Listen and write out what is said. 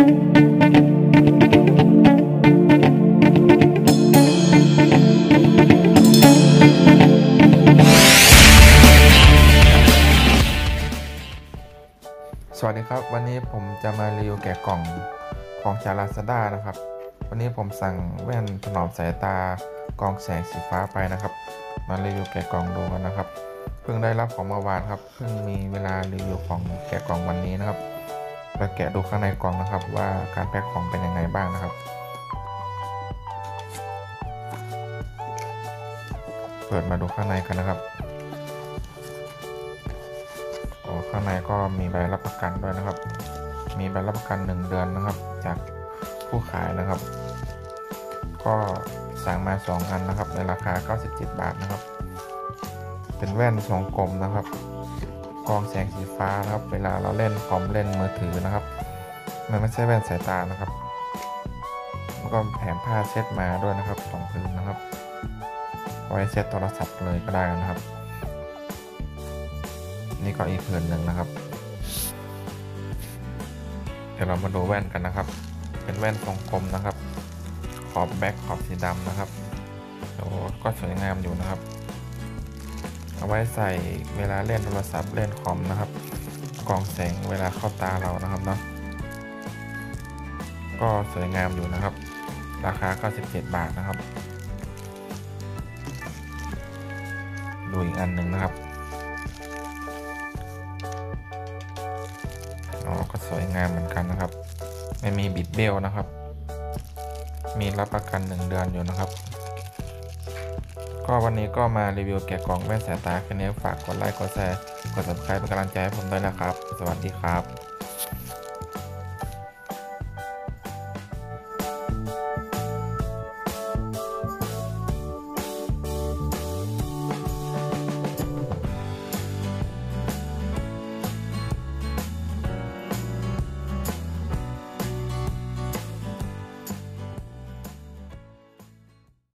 สวัสดีครับ วันนี้ผมจะมารีวิวแกะกล่องของจาลาซาด้านะครับ วันนี้ผมสั่งแว่นถนอมสายตากรองแสงสีฟ้าไปนะครับ มารีวิวแกะกล่องดูกันนะครับ เพิ่งได้รับของเมื่อวานครับ เพิ่งมีเวลารีวิวของแกะกล่องวันนี้นะครับ มาแกะดูข้างในกล่องนะครับ ว่าการแพ็คของเป็นยังไงบ้างนะครับ เปิดมาดูข้างในกันนะครับโอ้ข้างในก็มีใบรับประกันด้วยนะครับ มีใบรับประกัน 1 เดือนนะครับ จากผู้ขายนะครับ ก็สั่งมา 2 อันนะครับ ในราคา 97 บาทนะครับ เป็นแว่นทรงกลมนะครับ กองแสงสีฟ้านะครับ เวลาเราเล่นคอมเล่นมือถือนะครับ มันไม่ใช่แว่นสายตานะครับแล้วก็แถมผ้าเช็ดมาด้วยนะครับสองผืนนะครับไว้เช็ดโทรศัพท์เลยก็ได้นะครับ นี่ก็อีกผืนหนึ่งนะครับ เดี๋ยวเรามาดูแว่นกันนะครับ เป็นแว่นทรงกลมนะครับ ขอบแบ็คขอบสีดำนะครับโอ้ก็สวยงามอยู่นะครับ เอาไว้ใส่เวลาเล่นโทรศัพท์เล่นคอมนะครับกองแสงเวลาเข้าตาเรานะครับเนาะก็สวยงามอยู่นะครับ ราคา 97 บาทนะครับ ดูอีกอันหนึ่งนะครับอ๋อก็สวยงามเหมือนกันนะครับ ไม่มีบิดเบี้ยวนะครับ มีรับประกัน 1 เดือนอยู่นะครับ ก็วันนี้ก็มารีวิวแกะกล่องแว่นสายตาแค่นี้ฝากกดไลค์กดแชร์กด subscribe เป็นกำลังใจให้ผมด้วยนะครับ สวัสดีครับ